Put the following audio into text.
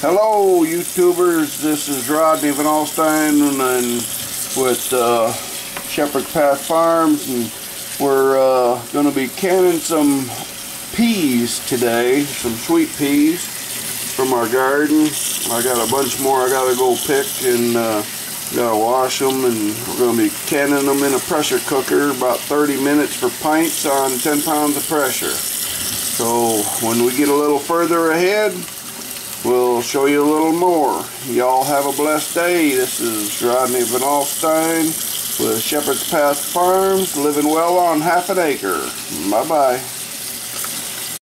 Hello YouTubers, this is Rodney VanAlstine and with uh, Shepherd's Path Farms and we're uh, going to be canning some peas today, some sweet peas from our garden. I got a bunch more I got to go pick and uh, got to wash them and we're going to be canning them in a pressure cooker about 30 minutes for pints on 10 pounds of pressure. So when we get a little further ahead, we'll show you a little more. Y'all have a blessed day. This is Rodney VanAlstine with Shepherd's Path Farms, living well on half an acre. Bye-bye.